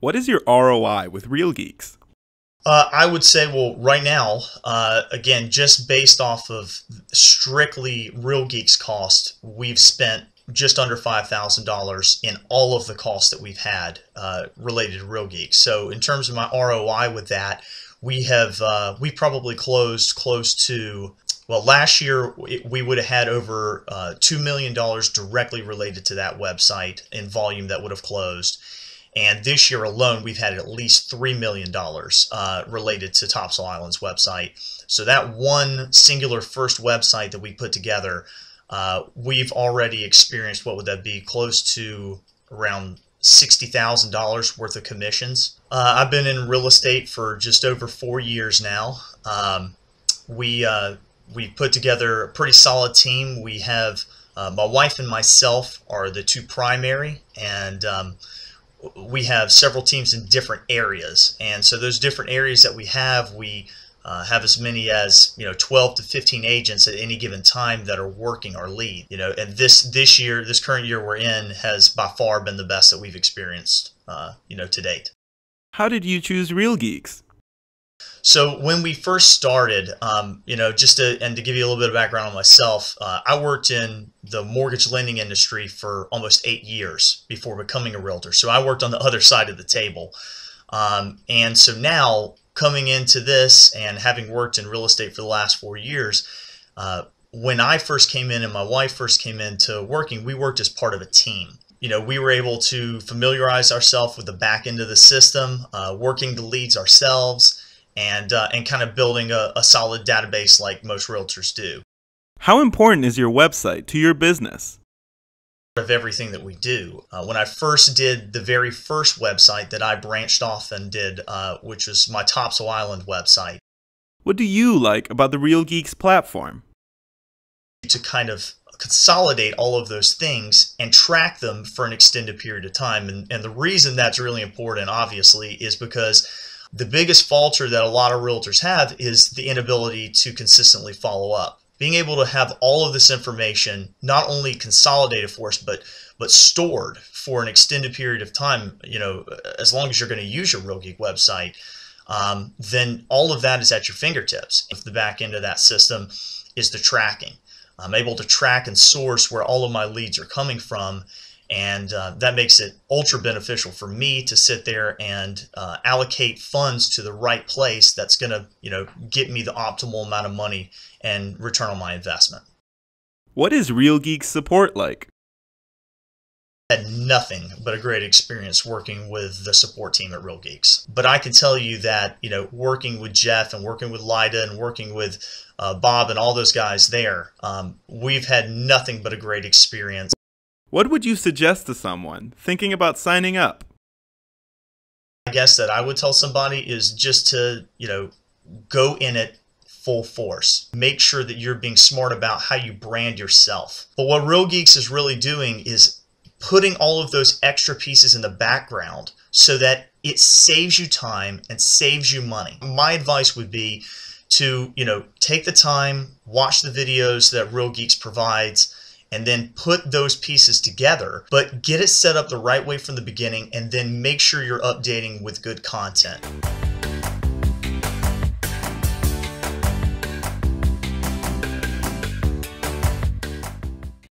What is your ROI with Real Geeks? Uh, I would say, well, right now, uh, again, just based off of strictly Real Geeks cost, we've spent just under $5,000 in all of the costs that we've had uh, related to Real Geeks. So in terms of my ROI with that, we have uh, we probably closed close to well last year we would have had over uh, $2 million directly related to that website in volume that would have closed and this year alone, we've had at least $3 million uh, related to Topsail Island's website. So that one singular first website that we put together, uh, we've already experienced, what would that be, close to around $60,000 worth of commissions. Uh, I've been in real estate for just over four years now. Um, we, uh, we put together a pretty solid team. We have uh, my wife and myself are the two primary, and um, we have several teams in different areas, and so those different areas that we have, we uh, have as many as you know 12 to 15 agents at any given time that are working our lead. You know, and this this year, this current year we're in, has by far been the best that we've experienced. Uh, you know, to date. How did you choose Real Geeks? So when we first started, um, you know, just to, and to give you a little bit of background on myself, uh, I worked in the mortgage lending industry for almost eight years before becoming a realtor. So I worked on the other side of the table. Um, and so now coming into this and having worked in real estate for the last four years, uh, when I first came in and my wife first came into working, we worked as part of a team you know, we were able to familiarize ourselves with the back end of the system, uh, working the leads ourselves, and uh, and kind of building a, a solid database like most realtors do. How important is your website to your business? Of everything that we do. Uh, when I first did the very first website that I branched off and did, uh, which was my Topsail Island website. What do you like about the Real Geeks platform? To kind of consolidate all of those things and track them for an extended period of time. And, and the reason that's really important, obviously, is because the biggest falter that a lot of realtors have is the inability to consistently follow up. Being able to have all of this information not only consolidated for us, but but stored for an extended period of time, you know, as long as you're going to use your Real Geek website, um, then all of that is at your fingertips. If the back end of that system is the tracking, I'm able to track and source where all of my leads are coming from and uh, that makes it ultra beneficial for me to sit there and uh, allocate funds to the right place that's going to you know get me the optimal amount of money and return on my investment what is real geek support like had nothing but a great experience working with the support team at Real Geeks. But I can tell you that, you know, working with Jeff and working with Lida and working with uh, Bob and all those guys there, um, we've had nothing but a great experience. What would you suggest to someone thinking about signing up? I guess that I would tell somebody is just to, you know, go in it full force. Make sure that you're being smart about how you brand yourself. But what Real Geeks is really doing is putting all of those extra pieces in the background so that it saves you time and saves you money. My advice would be to, you know, take the time, watch the videos that Real Geeks provides, and then put those pieces together, but get it set up the right way from the beginning and then make sure you're updating with good content.